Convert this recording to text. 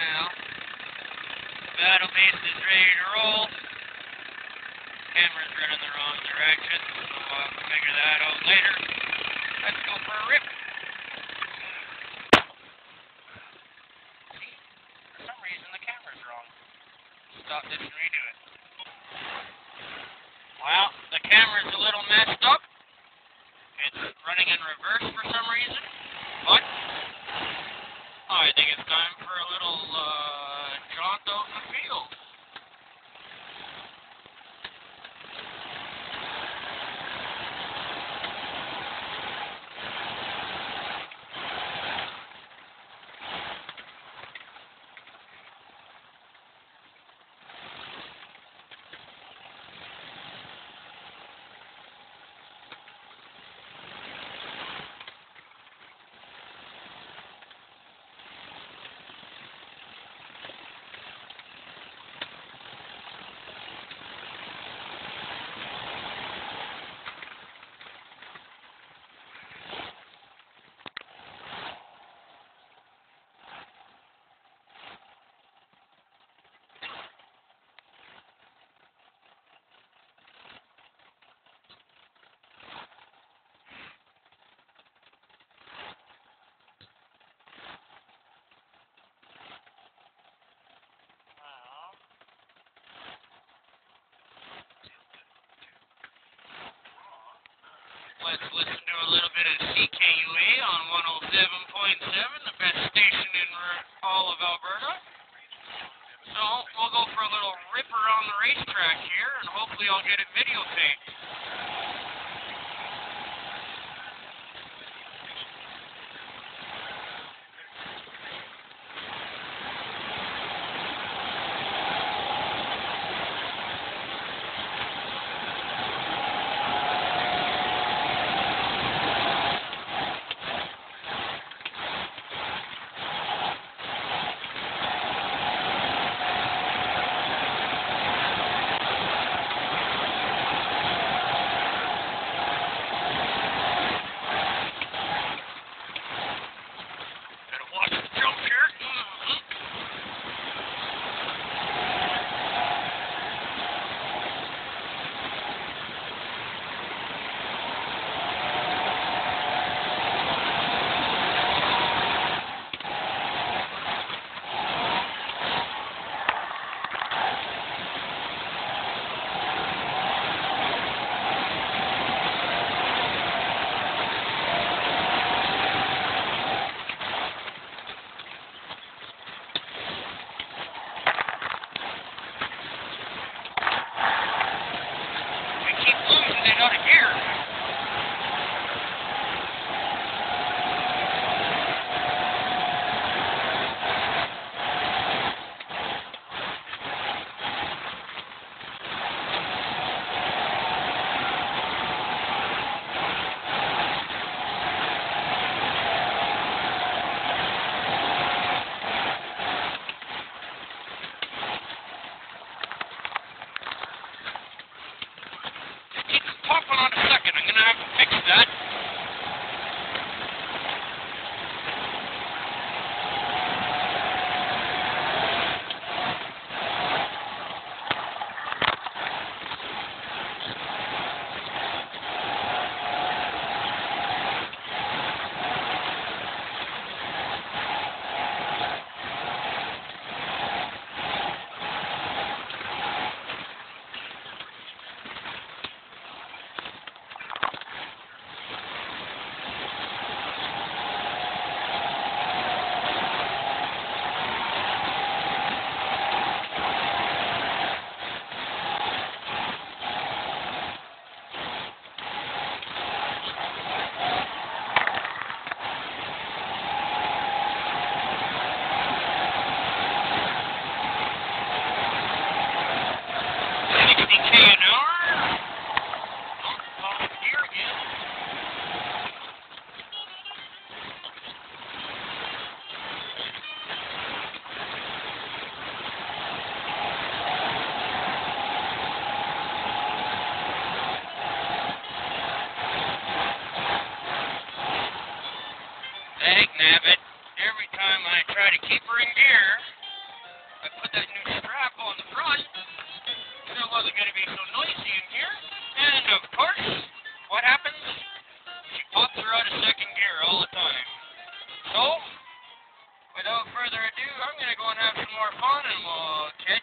Well, battle base is ready to roll. Camera's running the wrong direction, so I'll figure that out later. Let's go for a rip. See? For some reason the camera's wrong. Stop this and redo it. Well, the camera's a little messed up. It's running in reverse for some reason. Think it's time for a little uh, jaunt out in the field. Let's listen to a little bit of CKUA on 107.7, the best station in all of Alberta. So we'll go for a little rip around the racetrack here, and hopefully I'll get it videotaped. I try to keep her in gear, I put that new strap on the front, so it wasn't going to be so noisy in here. And of course, what happens? She pops her out of second gear all the time. So, without further ado, I'm going to go and have some more fun, and we'll catch.